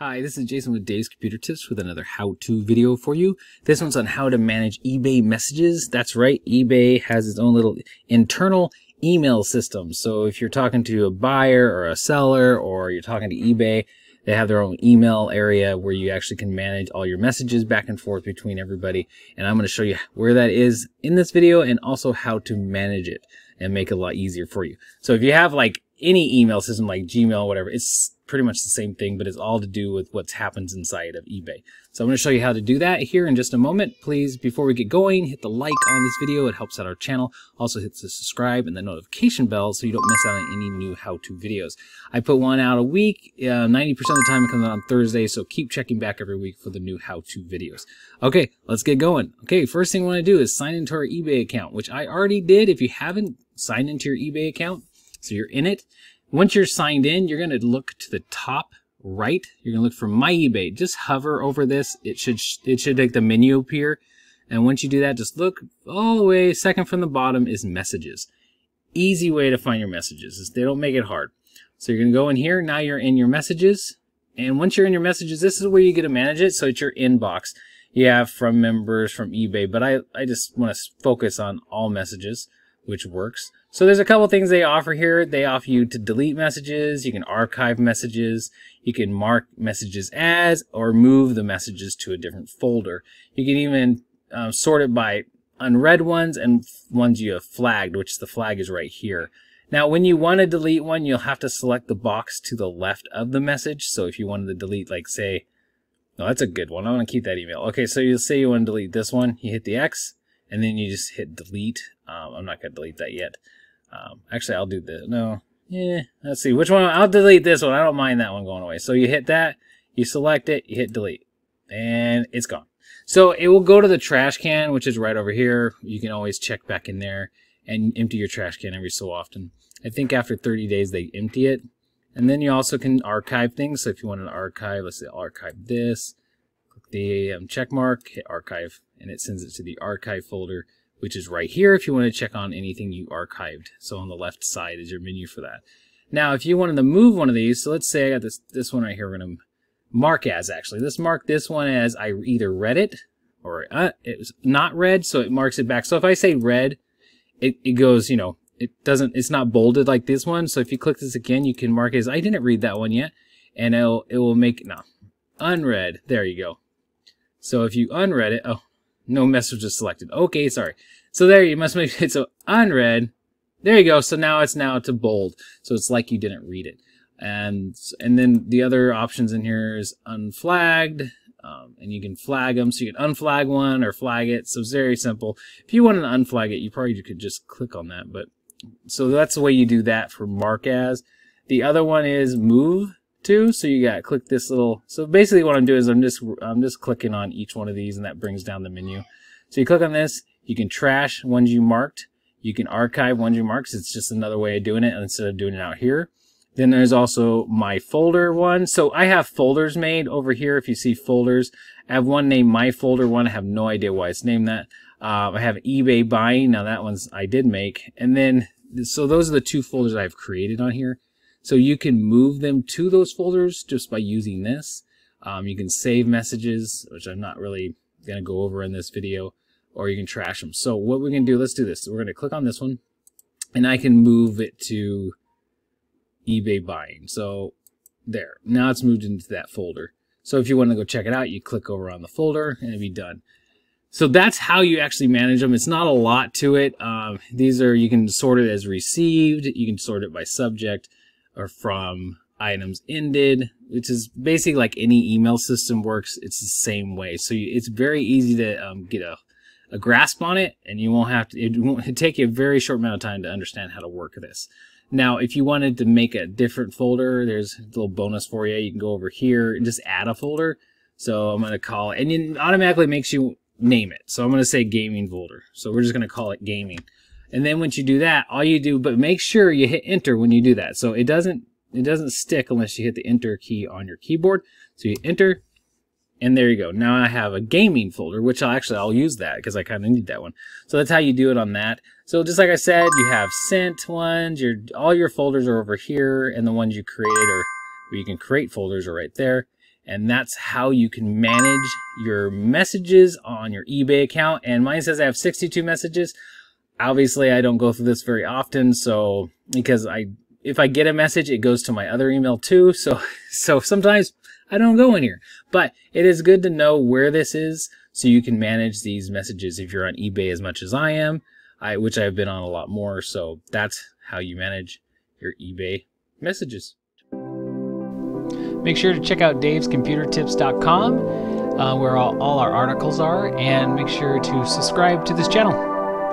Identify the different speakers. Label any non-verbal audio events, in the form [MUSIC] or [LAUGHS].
Speaker 1: Hi, this is Jason with Dave's Computer Tips with another how-to video for you. This one's on how to manage eBay messages. That's right, eBay has its own little internal email system. So if you're talking to a buyer or a seller or you're talking to eBay, they have their own email area where you actually can manage all your messages back and forth between everybody. And I'm going to show you where that is in this video and also how to manage it and make it a lot easier for you. So if you have like any email system like Gmail, whatever, it's pretty much the same thing, but it's all to do with what happens inside of eBay. So I'm going to show you how to do that here in just a moment. Please, before we get going, hit the like on this video. It helps out our channel. Also hit the subscribe and the notification bell so you don't miss out on any new how-to videos. I put one out a week. Uh, 90% of the time it comes out on Thursday, so keep checking back every week for the new how-to videos. Okay, let's get going. Okay, first thing we want to do is sign into our eBay account, which I already did. If you haven't signed into your eBay account, so you're in it. Once you're signed in, you're going to look to the top right. You're going to look for My eBay. Just hover over this. It should it should take the menu appear. And once you do that, just look all the way. Second from the bottom is messages. Easy way to find your messages. They don't make it hard. So you're going to go in here. Now you're in your messages. And once you're in your messages, this is where you get to manage it. So it's your inbox. You have from members, from eBay. But I, I just want to focus on all messages which works. So there's a couple things they offer here. They offer you to delete messages, you can archive messages, you can mark messages as, or move the messages to a different folder. You can even um, sort it by unread ones and ones you have flagged, which the flag is right here. Now, when you want to delete one, you'll have to select the box to the left of the message. So if you wanted to delete, like say, no, that's a good one. I want to keep that email. Okay, so you'll say you want to delete this one. You hit the X, and then you just hit delete. Um, I'm not going to delete that yet. Um, actually, I'll do this. No. Yeah, let's see. Which one? I'll delete this one. I don't mind that one going away. So you hit that, you select it, you hit delete, and it's gone. So it will go to the trash can, which is right over here. You can always check back in there and empty your trash can every so often. I think after 30 days, they empty it. And then you also can archive things. So if you want to archive, let's say archive this, the um, check mark, hit archive, and it sends it to the archive folder which is right here if you want to check on anything you archived. So on the left side is your menu for that. Now, if you wanted to move one of these, so let's say I got this, this one right here, we're going to mark as actually. Let's mark this one as I either read it or uh, it was not read, so it marks it back. So if I say read, it, it goes, you know, it doesn't, it's not bolded like this one. So if you click this again, you can mark it as I didn't read that one yet. And it'll, it will make, no, unread. There you go. So if you unread it, oh, no message is selected. Okay, sorry. So there you must make it [LAUGHS] so unread. There you go. So now it's now to bold. So it's like you didn't read it. And and then the other options in here is unflagged. Um, and you can flag them. So you can unflag one or flag it. So it's very simple. If you want to unflag it, you probably could just click on that. But so that's the way you do that for mark as. The other one is move to. So you got click this little. So basically what I'm doing is I'm just I'm just clicking on each one of these and that brings down the menu. So you click on this you can trash ones you marked. You can archive ones you marked. It's just another way of doing it instead of doing it out here. Then there's also my folder one. So I have folders made over here. If you see folders, I have one named my folder one. I have no idea why it's named that. Uh, I have eBay buying. Now that one's I did make. And then, so those are the two folders I've created on here. So you can move them to those folders just by using this. Um, you can save messages, which I'm not really going to go over in this video or you can trash them. So what we're going to do, let's do this. We're going to click on this one and I can move it to eBay buying. So there, now it's moved into that folder. So if you want to go check it out, you click over on the folder and it'll be done. So that's how you actually manage them. It's not a lot to it. Um, these are, you can sort it as received. You can sort it by subject or from items ended, which is basically like any email system works. It's the same way. So you, it's very easy to um, get a a grasp on it and you won't have to, it won't [LAUGHS] take you a very short amount of time to understand how to work this. Now, if you wanted to make a different folder, there's a little bonus for you. You can go over here and just add a folder. So I'm going to call it, and it automatically makes you name it. So I'm going to say gaming folder. So we're just going to call it gaming. And then once you do that, all you do, but make sure you hit enter when you do that. So it doesn't, it doesn't stick unless you hit the enter key on your keyboard. So you enter, and there you go. Now I have a gaming folder, which I'll actually, I'll use that because I kind of need that one. So that's how you do it on that. So just like I said, you have sent ones, your, all your folders are over here and the ones you created or you can create folders are right there. And that's how you can manage your messages on your eBay account. And mine says I have 62 messages. Obviously, I don't go through this very often. So because I, if I get a message, it goes to my other email too. [LAUGHS] So, so sometimes I don't go in here, but it is good to know where this is so you can manage these messages if you're on eBay as much as I am, I, which I've been on a lot more. So that's how you manage your eBay messages.
Speaker 2: Make sure to check out davescomputertips.com uh, where all, all our articles are and make sure to subscribe to this channel.